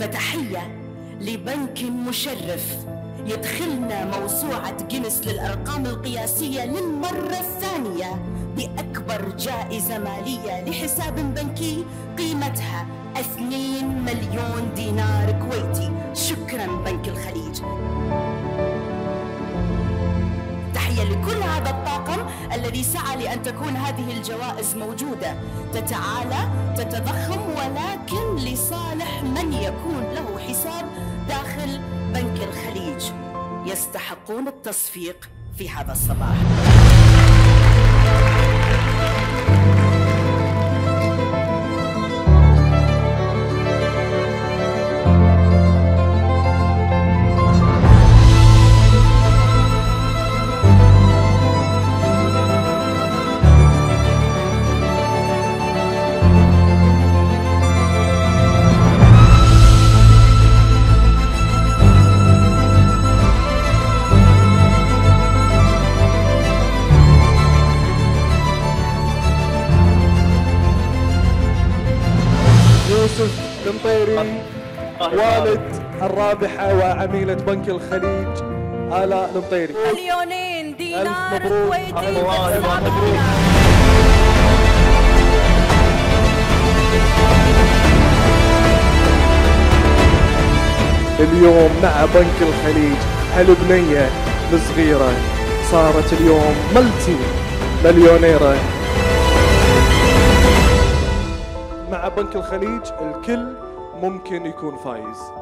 فتحية لبنك مشرف. يدخلنا موسوعة جينيس للأرقام القياسية للمرة الثانية بأكبر جائزة مالية لحساب بنكي قيمتها 2 مليون دينار. الطاقم الذي سعى لأن تكون هذه الجوائز موجودة. تتعالى تتضخم ولكن لصالح من يكون له حساب داخل بنك الخليج. يستحقون التصفيق في هذا الصباح. يوسف المطيري والد الرابحة وعميلة بنك الخليج آلاء المطيري مليونين دينار كويتي. اليوم مع بنك الخليج هالبنية الصغيرة صارت اليوم ملتي مليونيرة. مع بنك الخليج الكل ممكن يكون فايز.